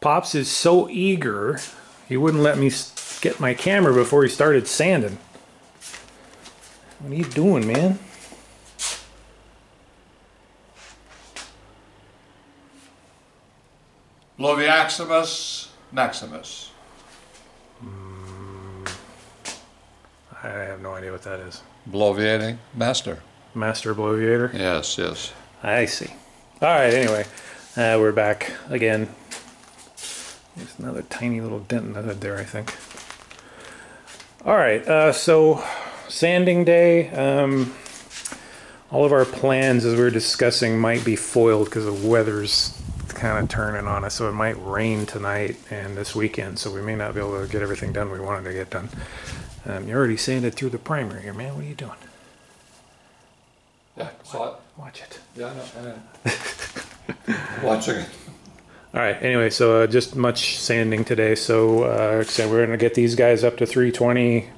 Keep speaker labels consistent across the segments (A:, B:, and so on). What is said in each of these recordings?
A: Pops is so eager, he wouldn't let me get my camera before he started sanding. What are you doing, man?
B: Bloviaximus maximus.
A: I have no idea what that is.
B: Bloviating master.
A: Master Bloviator?
B: Yes, yes.
A: I see. All right, anyway, uh, we're back again. There's another tiny little dent in the hood there, I think. All right, uh, so sanding day. Um, all of our plans, as we were discussing, might be foiled because the weather's kind of turning on us. So it might rain tonight and this weekend, so we may not be able to get everything done we wanted to get done. Um, you already sanded through the primer here, man. What are you doing?
B: Yeah, saw it.
A: Watch it.
B: Yeah, I know. I know. Watching it.
A: All right. Anyway, so uh, just much sanding today. So, uh, said, we're going to get these guys up to 320,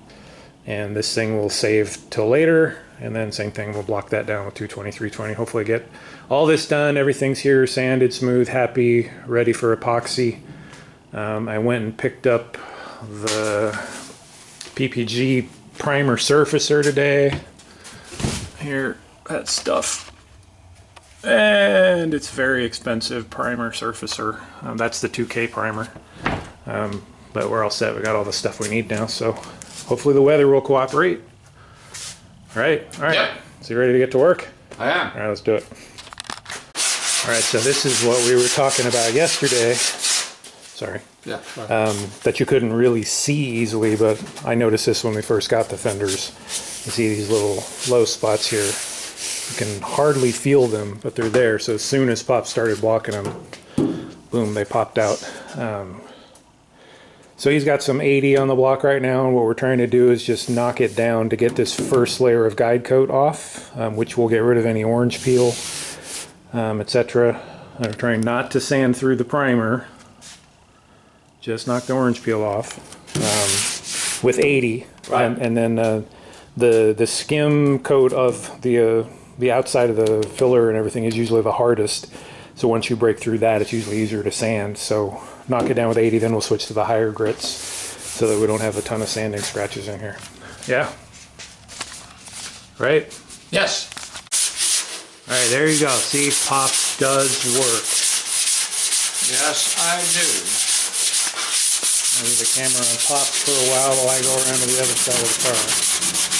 A: and this thing will save till later. And then same thing, we'll block that down with 220, 320. Hopefully, get all this done. Everything's here, sanded, smooth, happy, ready for epoxy. Um, I went and picked up the PPG primer surfacer today. Here, that stuff and it's very expensive primer surfacer. Um, that's the 2K primer. Um, but we're all set. We got all the stuff we need now. So hopefully the weather will cooperate. All right. All right.
B: Yep.
A: So you ready to get to work?
B: I am.
A: All right, let's do it. All right. So this is what we were talking about yesterday. Sorry.
B: Yeah.
A: Um, that you couldn't really see easily, but I noticed this when we first got the fenders. You see these little low spots here. You can hardly feel them, but they're there. So as soon as Pop started walking them, boom, they popped out. Um, so he's got some 80 on the block right now, and what we're trying to do is just knock it down to get this first layer of guide coat off, um, which will get rid of any orange peel, um, etc. I'm trying not to sand through the primer, just knock the orange peel off um, with 80,
B: Right.
A: and, and then uh, the the skim coat of the uh, the outside of the filler and everything is usually the hardest. So once you break through that, it's usually easier to sand. So knock it down with 80, then we'll switch to the higher grits so that we don't have a ton of sanding scratches in here. Yeah. Right.
B: Yes.
A: All right. There you go. See, pop does work.
B: Yes, I do.
A: I'll leave the camera on pop for a while while I go around to the other side of the car.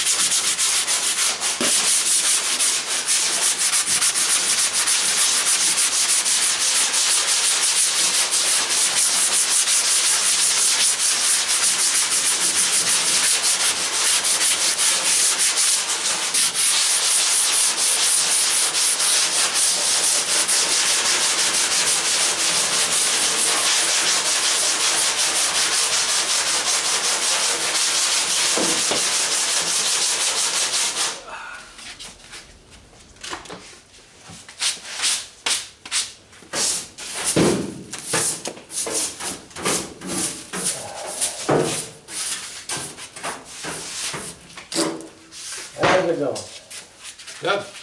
C: It going?
B: Good.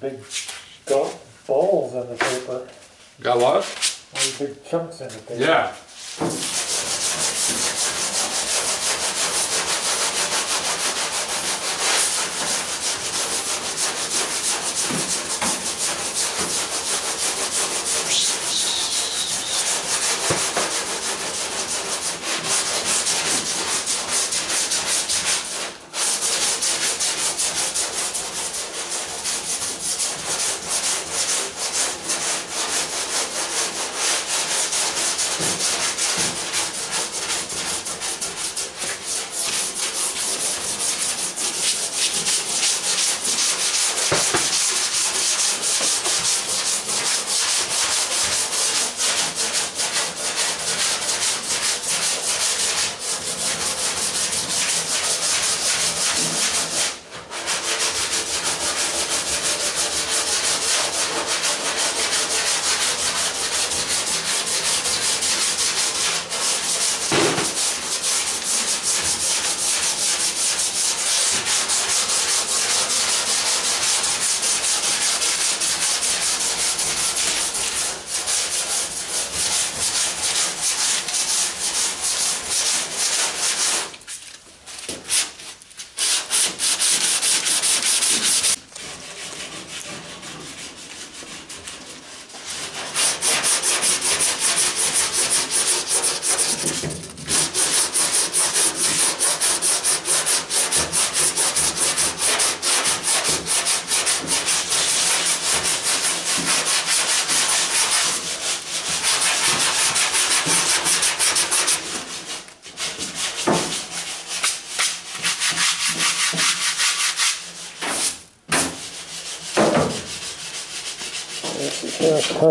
C: big balls in the paper.
B: Got what?
C: Big chunks in the paper.
B: Yeah.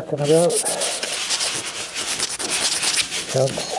C: Talking about. Chunks.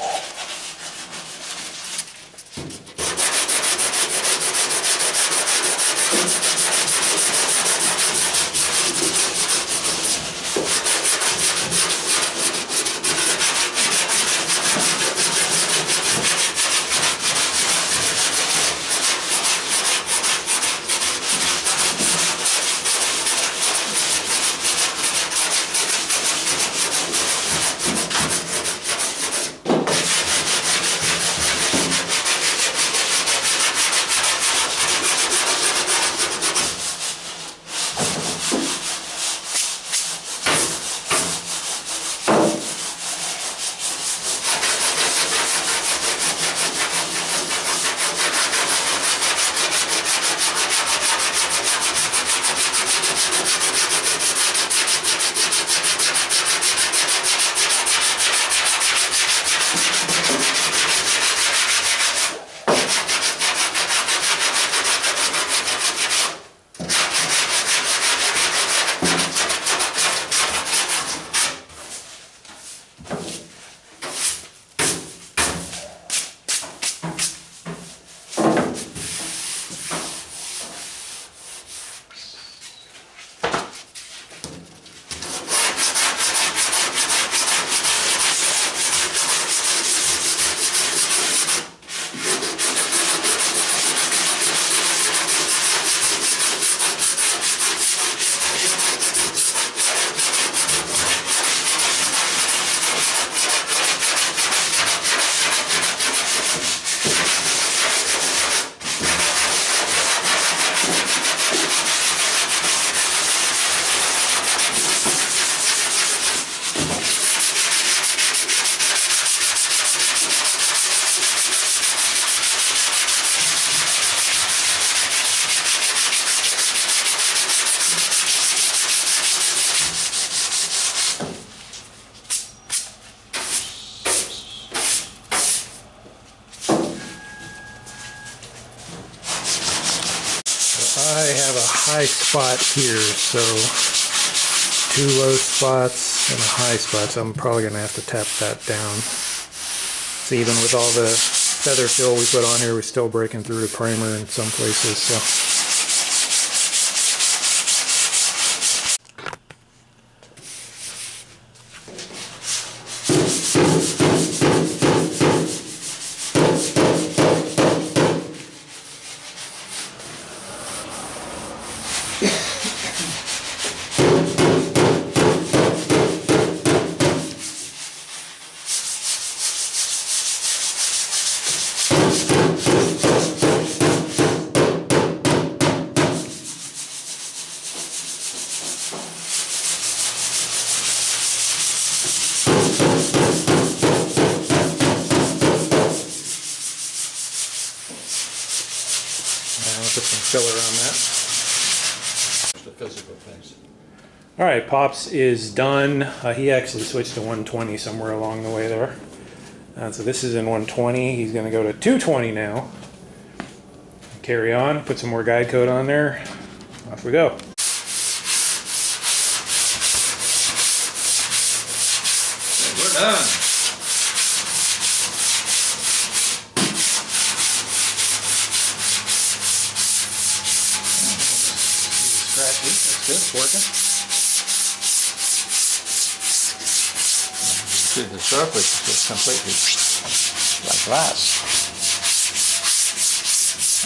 A: High spot here, so two low spots and a high spot, so I'm probably gonna have to tap that down. So even with all the FeatherFill we put on here, we're still breaking through the primer in some places, so. put some filler on that.
B: The physical things.
A: All right, Pops is done. Uh, he actually switched to 120 somewhere along the way there. Uh, so this is in 120. He's going to go to 220 now. Carry on, put some more guide coat on there. Off we go.
B: Done.
A: Scratchy. That's good. It's working.
B: See, the surface is just completely like glass.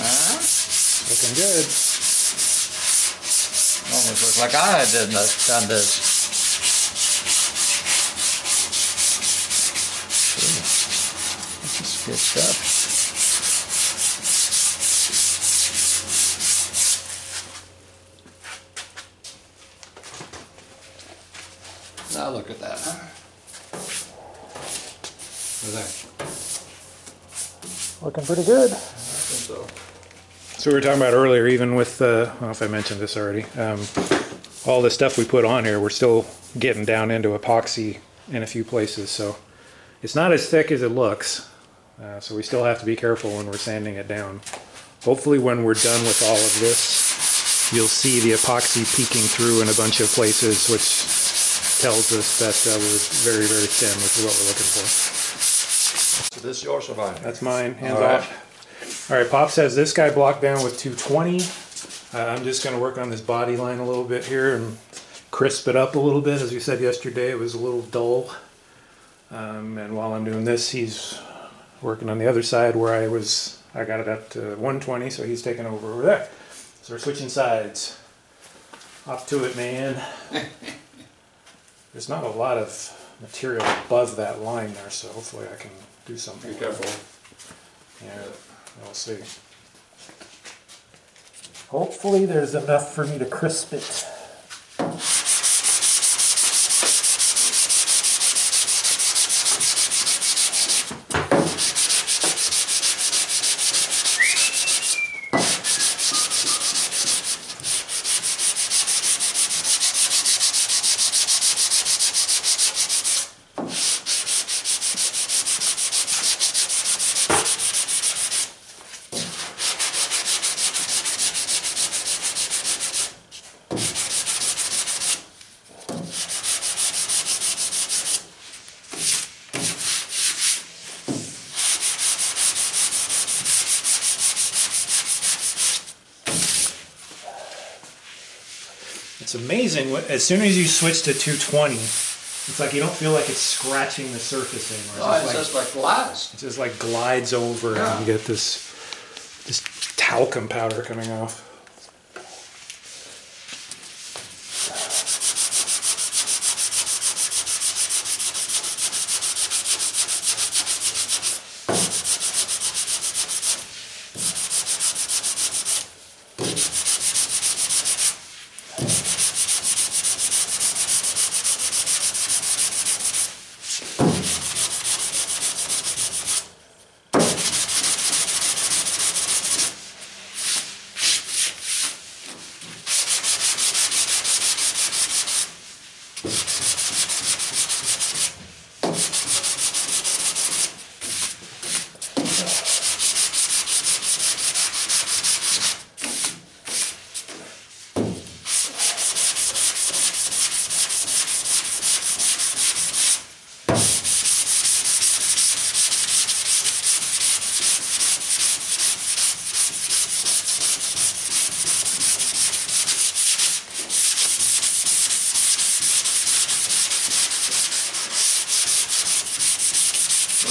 B: Huh?
A: Looking good.
B: Almost looks like I did done this. Ooh, This is good stuff. Now look at that, huh? Look at that.
C: Looking pretty good.
B: I think so.
A: So we were talking about earlier, even with, uh, I don't know if I mentioned this already, um, all the stuff we put on here, we're still getting down into epoxy in a few places. So it's not as thick as it looks. Uh, so we still have to be careful when we're sanding it down. Hopefully when we're done with all of this, you'll see the epoxy peeking through in a bunch of places, which tells us that uh, we're very, very thin, which is what we're looking for.
B: So this is your survivor.
A: That's mine, hands
B: All right.
A: off. All right, Pop says this guy blocked down with 220. Uh, I'm just gonna work on this body line a little bit here and crisp it up a little bit. As we said yesterday, it was a little dull. Um, and while I'm doing this, he's working on the other side where I was, I got it up to 120, so he's taking over over there. So we're switching sides. Off to it, man. There's not a lot of material above that line there, so hopefully I can do something.
B: Be careful.
A: Yeah, we'll see.
C: Hopefully there's enough for me to crisp it.
A: Amazing. As soon as you switch to 220, it's like you don't feel like it's scratching the surface anymore.
B: Oh,
A: It's just, like,
B: glass.
A: it just like glides over
B: Yeah.
A: and you get this this talcum powder coming off.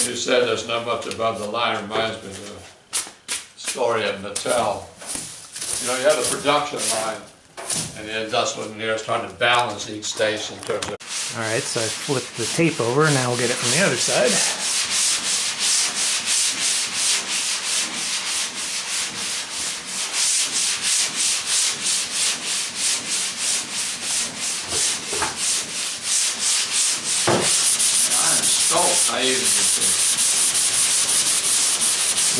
B: When you said there's not much above the line, reminds me of the story of Mattel. You know, you have the production line, and the industrial engineers trying to balance each station in terms of
A: All right, so I flipped the tape over. Now we'll get it from the other side.
B: iron stove. I even used to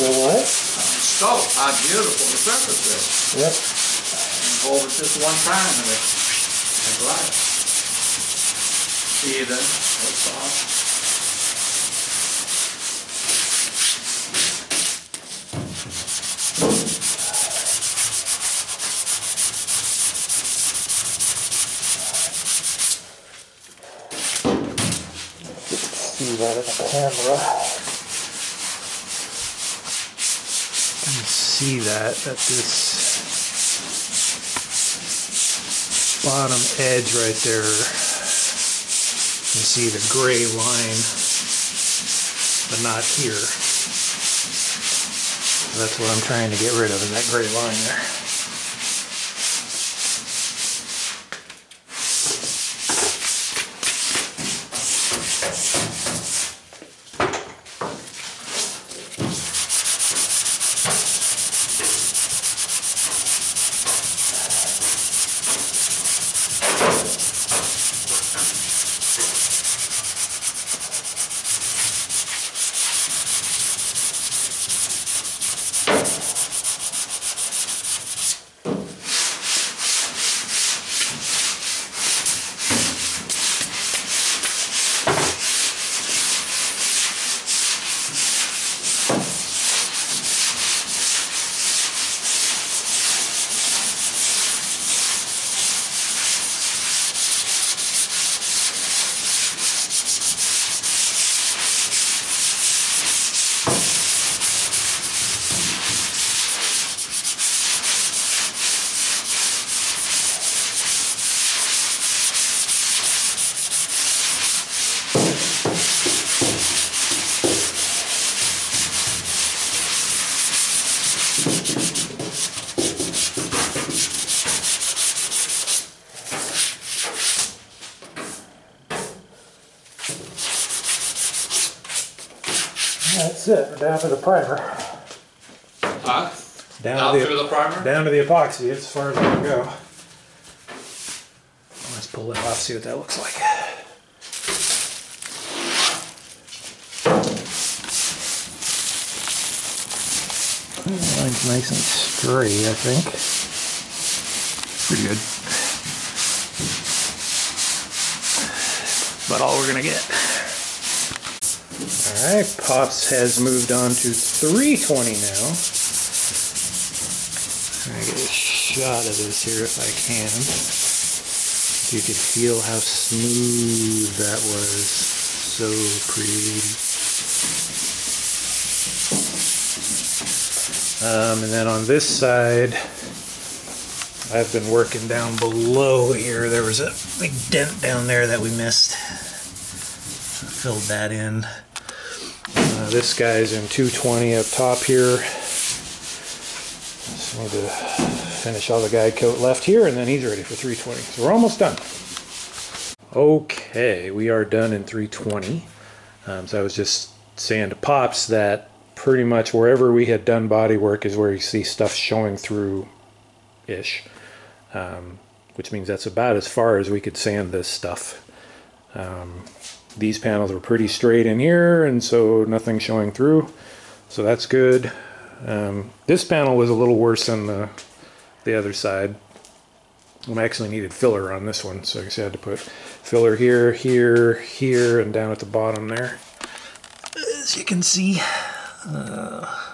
C: Well, what?
B: iron So, how beautiful the surface is.
C: Yep.
B: And Hold it just one time and it, and right. See then, that's all.
C: See that in the camera.
A: You can see that at this bottom edge right there. You can see the gray line, but not here. That's what I'm trying to get rid of, is that gray line there.
C: That's it, we're down to the primer.
B: Huh?
A: Down
B: Out
A: to
B: through
A: the,
B: the primer?
A: down to the epoxy, as far as I can go. Let's pull it off, see what that looks like. Line's nice and straight, I think. Pretty good. About all we're gonna get. Alright, Pops has moved on to 320 now. To get a shot of this here if I can. You could feel how smooth that was. So pretty. Um, and then on this side, I've been working down below here. There was a big dent down there that we missed. Filled that in. This guy's in 220 up top here. Just need to finish all the guide coat left here and then he's ready for 320. So we're almost done. Okay, we are done in 320. Um, so I was just saying to Pops that pretty much wherever we had done body work is where you see stuff showing through ish. Um, which means that's about as far as we could sand this stuff. Um, these panels were pretty straight in here and so nothing showing through. So that's good. Um, this panel was a little worse than the, the other side. I actually needed filler on this one, so I guess I had to put filler here, here, here, and down at the bottom there. As you can see, uh,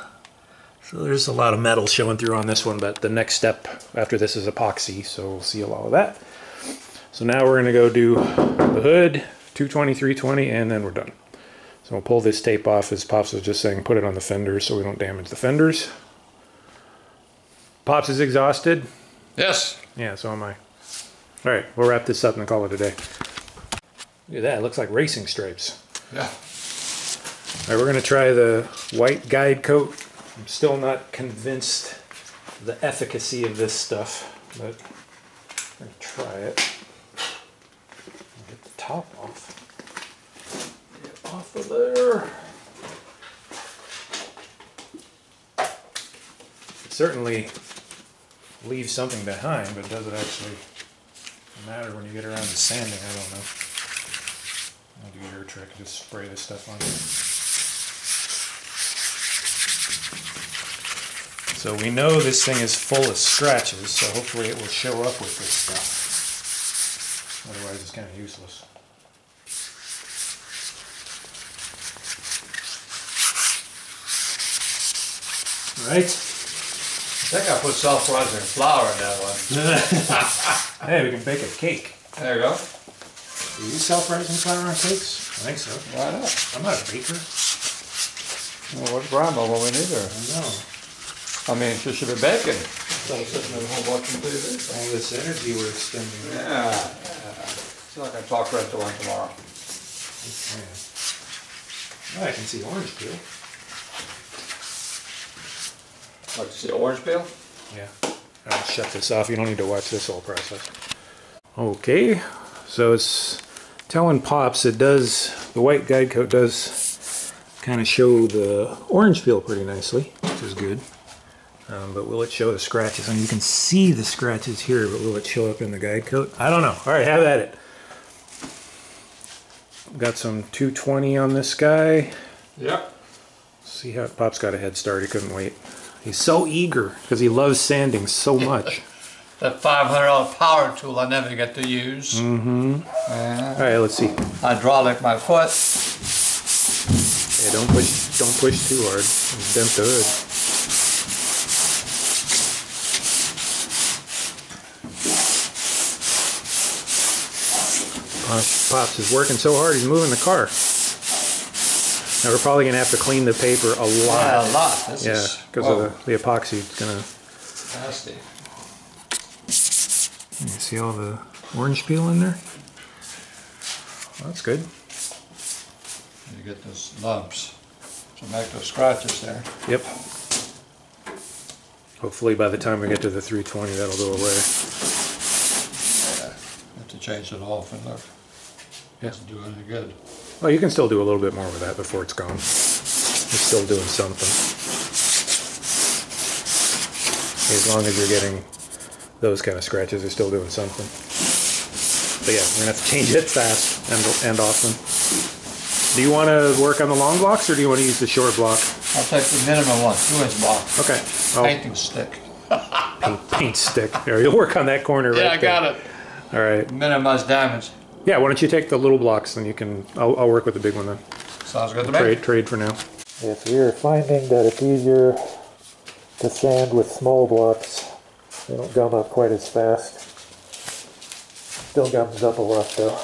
A: so there's a lot of metal showing through on this one, but the next step after this is epoxy, so we'll seal all of that. So now we're gonna go do the hood, 220, 320, and then we're done. So we'll pull this tape off, as Pops was just saying, put it on the fenders so we don't damage the fenders. Pops is exhausted.
B: Yes.
A: Yeah, so am I. All right, we'll wrap this up and call it a day. Look at that, it looks like racing stripes.
B: Yeah.
A: All right, we're gonna try the white guide coat. I'm still not convinced the efficacy of this stuff, but I'm gonna try it. Get the top off. Off of there. It certainly leaves something behind, but does it actually matter when you get around to sanding? I don't know. I'll do your trick, and just spray this stuff on. So we know this thing is full of scratches, so hopefully it will show up with this stuff. Otherwise it's kind of useless. Right?
B: I think I put self-rising flour in that one.
A: hey, we can bake a cake.
B: There you go.
A: Do you use self-rising flour on cakes? I think so.
B: Why not?
A: I'm not a baker.
B: Well, what's grandma when we need her?
A: I know.
B: I mean, she should be baking. Instead of sitting at home watching TV.
A: All this energy we're expending.
B: Yeah, yeah. So I can talk right to one tomorrow.
A: Oh, I can see orange peel.
B: Like to see orange peel?
A: Yeah. I'll shut this off. You don't need to watch this whole process. Okay, so it's telling Pops it does, the white guide coat does kind of show the orange peel pretty nicely, which is good. Um, but will it show the scratches? I mean, you can see the scratches here, but will it show up in the guide coat? I don't know. All right, have at it. Got some 220 on this guy.
B: Yep.
A: See how Pop's got a head start. He couldn't wait. He's so eager because he loves sanding so much.
B: That five hundred dollar power tool I never get to use.
A: Mm-hmm.
B: Uh,
A: All right, let's see.
B: hydraulic my foot.
A: Yeah, don't push, don't push too hard. Dent the hood. Pops, Pops is working so hard, he's moving the car. Now we're probably gonna have to clean the paper a
B: Yeah,
A: lot.
B: a lot. This
A: Yeah, because of the, the epoxy. It's gonna.
B: nasty.
A: You see all the orange peel in there? Well, that's good.
B: You get those lumps to make those scratches there.
A: Yep. Hopefully by the time we get to the 320, that'll go away.
B: Yeah. Have to change it off and look.
A: Yeah.
B: Doesn't do any good.
A: Well, you can still do a little bit more with that before it's gone. It's still doing something. As long as you're getting those kind of scratches, they're still doing something. But yeah, we're gonna have to change it fast and, and often. Do you want to work on the long blocks or do you want to use the short block?
B: I'll take the minimum one, two inch block.
A: Okay. Oh,
B: Painting stick.
A: paint, paint stick. There, you'll work on that corner right
B: Yeah, I
A: there.
B: got it.
A: All right.
B: Minimize damage.
A: Yeah, why don't you take the little blocks, and you can, I'll, I'll work with the big one then.
B: Sounds good to me.
A: Trade, trade for now.
C: If you're finding that it's easier to sand with small blocks, they don't gum up quite as fast. Still gums up a lot though.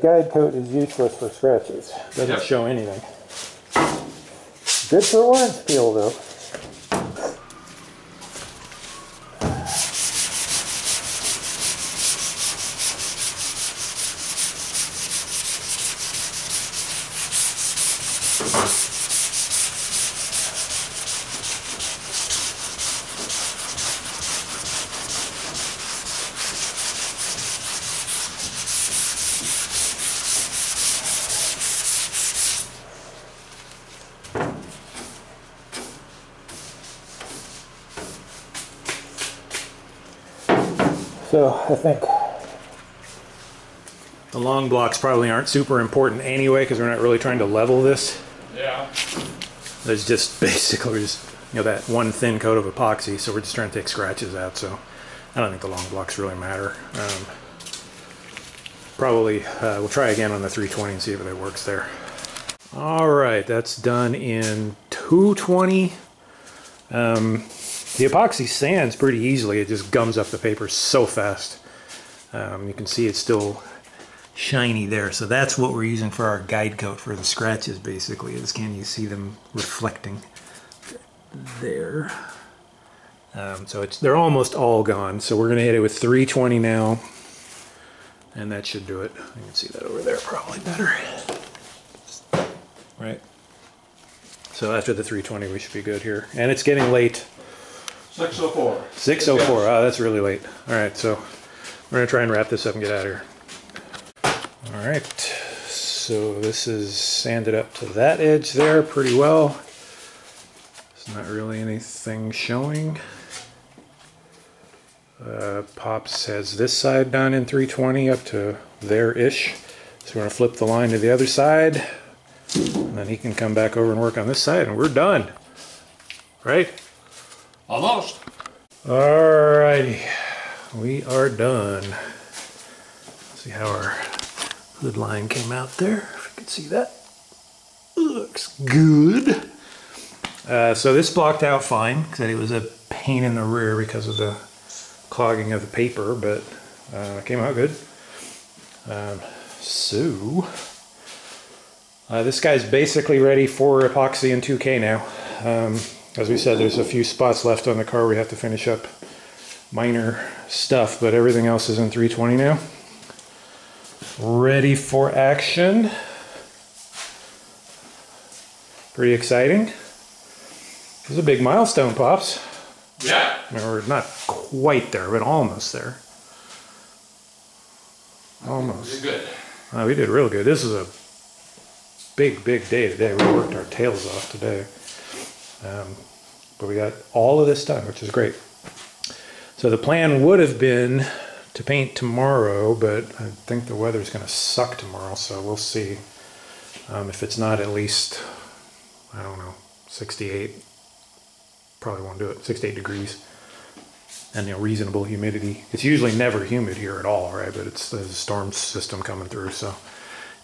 C: Guide coat is useless for scratches.
A: Doesn't
B: Yep.
A: show anything.
C: Good for orange peel though. So I think
A: The long blocks probably aren't super important anyway, because we're not really trying to level this.
B: Yeah.
A: There's just basically just, you know, that one thin coat of epoxy, so we're just trying to take scratches out, so I don't think the long blocks really matter. Um, probably, uh, we'll try again on the 320 and see if it works there. All right, that's done in 220. Um, the epoxy sands pretty easily. It just gums up the paper so fast. Um, you can see it's still shiny there. So that's what we're using for our guide coat for the scratches basically. Is can you see them reflecting there? Um, so it's they're almost all gone. So we're gonna hit it with 320 now. And that should do it. You can see that over there probably better. Right. So after the 320 we should be good here. And it's getting late.
B: Six oh four.
A: 604. Ah, that's really late. All right, so we're gonna try and wrap this up and get out of here. All right, so this is sanded up to that edge there pretty well. There's not really anything showing. Uh, Pops has this side done in 320 up to there-ish. So we're gonna flip the line to the other side. And then he can come back over and work on this side and we're done. Right?
B: Almost.
A: Alrighty, we are done. See how our hood line came out there, if you can see that. Looks good. Uh, so this blocked out fine, because it was a pain in the rear because of the clogging of the paper, but uh, came out good. Um, so, uh, this guy's basically ready for epoxy in 2K now. Um, as we said, there's a few spots left on the car we have to finish up minor stuff, but everything else is in 320 now. Ready for action. Pretty exciting. This is a big milestone, Pops.
B: Yeah.
A: I mean, we're not quite there, but almost there. Almost.
B: You're good.
A: Uh, we did real good. This is a big, big day today. We worked our tails off today. Um, but we got all of this done, which is great. So the plan would have been to paint tomorrow, but I think the weather's going to suck tomorrow, so we'll see. Um, if it's not at least, I don't know, 68, probably won't do it, 68 degrees. And you know, reasonable humidity. It's usually never humid here at all, right? But it's there's a storm system coming through, so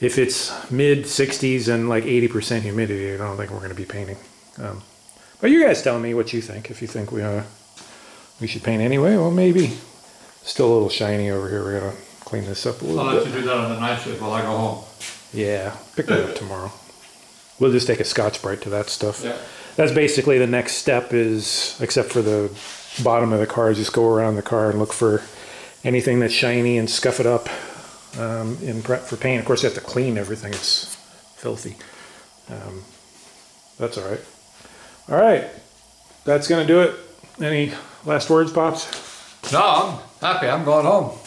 A: if it's mid 60s and like 80% humidity, I don't think we're going to be painting. Um, but you guys tell me what you think. If you think we uh, we should paint anyway, well maybe. Still a little shiny over here. We gotta clean this up a little bit.
B: I'll
A: bit.
B: let you do that on the night shift while I go home.
A: Yeah, pick that up tomorrow. We'll just take a Scotch Brite to that stuff.
B: Yeah.
A: That's basically the next step. Is except for the bottom of the car, just go around the car and look for anything that's shiny and scuff it up um, in prep for paint. Of course, you have to clean everything. It's filthy. Um, that's all right. All right, that's gonna do it. Any last words, pops?
B: No, I'm happy. I'm going home.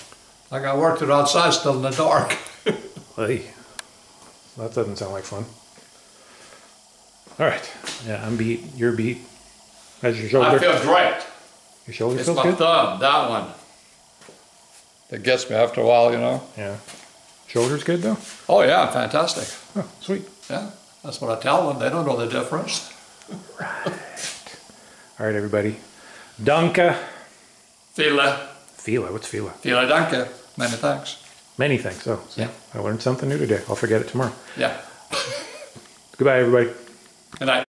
B: I got work to do outside still in the dark.
A: Hey, that doesn't sound like fun. All right. Yeah, I'm beat. You're beat. How's your shoulder?
B: I feel great.
A: your shoulder
B: It's
A: feels
B: my thumb, that one. That gets me after a while, you know.
A: Yeah. Shoulder's good though.
B: Oh yeah, fantastic.
A: Oh, sweet.
B: Yeah, that's what I tell them. They don't know the difference.
A: All right, everybody. Danke.
B: Fila,
A: Fila. What's Fila?
B: fila danke. Many thanks.
A: Many thanks. Oh, so
B: Yeah.
A: I learned something new today. I'll forget it tomorrow.
B: Yeah.
A: Goodbye, everybody.
B: Good night.